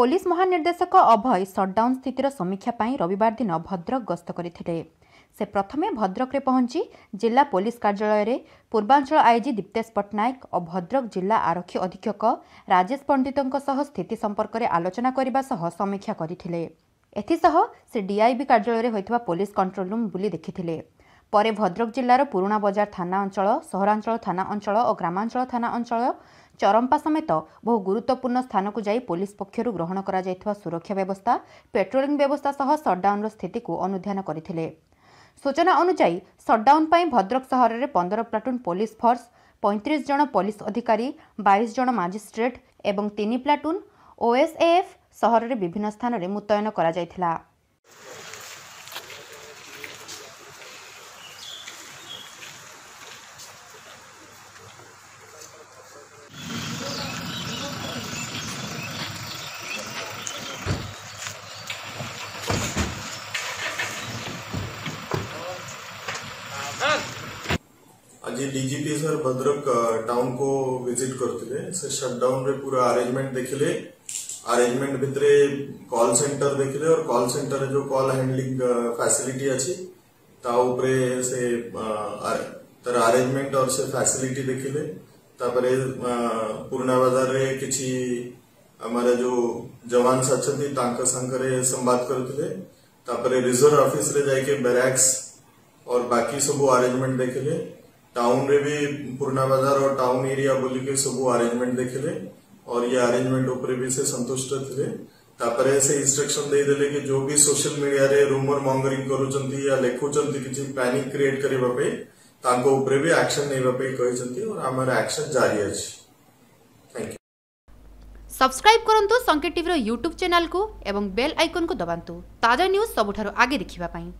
Police ମହାନିର୍ଦ୍ଦେଶକ Abhay shutdown ସ୍ଥିତିର ସମୀକ୍ଷା ପାଇଁ ରବିବାର ଦିନ ଭଦ୍ରକ ଗସ୍ତ କରିଥିଲେ। ସେ ପ୍ରଥମେ ଭଦ୍ରକରେ ପହଞ୍ଚି ଜିଲ୍ଲା ପୋଲିସ କାର୍ଯ୍ୟାଳୟରେ ପୂର୍ବାଞ୍ଚଳ ଆଇଜି ଦୀପ୍ତେଶ ପଟ୍ଟନାୟକ ଓ ଭଦ୍ରକ ଜିଲ୍ଲା ଆରକ୍ଷୀ ଅଧୀକ୍ଷକ ରାଜେଶ ପଣ୍ଡିତଙ୍କ ସହ ସ୍ଥିତି ସମ୍ପର୍କରେ ଆଲୋଚନା କରିବା ସହ ସମୀକ୍ଷା କରିଥିଲେ। ଏଥିସହ ସେ ଡିଆଇବି କାର୍ଯ୍ୟାଳୟରେ ହୋଇଥିବା ପୋଲିସ କଣ୍ଟ୍ରୋଲ ରୁମ୍ ବୁଲି ଦେଖିଥିଲେ। ପରେ ଭଦ୍ରକ ଜିଲ୍ଲାର ପୁରୁଣା ବଜାର ଥାନା ଅଞ୍ଚଳ ସହରାଞ୍ଚଳ ଥାନା ଅଞ୍ଚଳ ଓ ଗ୍ରାମାଞ୍ଚଳ ଥାନା ଅଞ୍ଚଳ ଚରମ୍ପା ସମେତ ବହୁ ଗୁରୁତ୍ୱପୂର୍ଣ୍ଣ ସ୍ଥାନକୁ ଯାଇ ପୋଲିସ ପକ୍ଷରୁ ଗ୍ରହଣ କରାଯାଇଥିବା ସୁରକ୍ଷା ବ୍ୟବସ୍ଥା ପେଟ୍ରୋଲିଂ ବ୍ୟବସ୍ଥା ସହ ସଟ୍ଡାଉନ୍ର ସ୍ଥିତିକୁ ଅନୁଧ୍ୟାନ କରିଥିଲେ। ସୂଚନା ଅନୁଯାୟୀ ସଟ୍ଡାଉନ୍ ପାଇଁ ଭଦ୍ରକ ସହରରେ ପନ୍ଦର ପ୍ଲାଟୁନ୍ ପୋଲିସ ଫୋର୍ସ ପଇଁତିରିଶ ଜଣ ପୋଲିସ ଅଧିକାରୀ ବାଇଶ ଜଣ ମାଜିଷ୍ଟ୍ରେଟ୍ ଏବଂ ତିନି ପ୍ଲାଟୁନ୍ ଓଏସ୍ଏଏଫ୍ ସହରରେ ବିଭିନ୍ନ ସ୍ଥାନରେ ମୁତୟନ କରାଯାଇଥିଲା। ଆଜି ଡିଜିପି ସାର୍ ଭଦ୍ରକ ଟାଉନ କୁ ଭିଜିଟ୍ କରିଥିଲେ ସେ ସଟଡାଉନ ରେ ପୁରା ଆରେଞ୍ଜମେଣ୍ଟ ଦେଖିଲେ ଆରେଞ୍ଜମେଣ୍ଟ ଭିତରେ କଲ୍ ସେଣ୍ଟର ଦେଖିଲେ और କଲ୍ ସେଣ୍ଟରରେ ଯୋଉ କଲ୍ ହ୍ୟାଣ୍ଡଲିଂ ଫ୍ୟାସିଲିଟି ଅଛି ତା ଉପରେ ସେ ଆ, ତାର ଆରେଞ୍ଜମେଣ୍ଟ और ସେ ଫ୍ୟାସିଲିଟି ଦେଖିଲେ ତାପରେ ଆ, ପୁରୁଣା ବଜାରରେ କିଛି ଆମର ଯୋଉ ଯବାନ ଅଛନ୍ତି ତାଙ୍କ ସାଙ୍ଗରେ ସମ୍ବାଦ କରିଥିଲେ ତାପରେ ରିଜର୍ଭ ଅଫିସରେ ଯାଇକି ବ୍ୟାରାକ୍ସ और बाकी सब अरेंजमेंट देखिले टाउन रे भी पुर्णा बाज़ार और टाउन एरिया बोल के सब आरेंजमेंट देखले और ये आरेंजमेंट उपर भी से संतुष्ट थे। तापर से दे देदेले कि जो भी सोशल मीडिया रे रूमर मंगरिंग करूचंती या लेखुचंती किसी पैनिक क्रिएट करबा पे तांको उपरे भी एक्शन नेबा पे कहिसंती और हमर एक्शन जारी अछि थैंक यू सब्सक्राइब करंतु संकेत टीवी रो YouTube चैनल को एवं बेल आइकन को दबांतु ताज़ा न्यूज़ सबुठारो आगे देखिबा पई।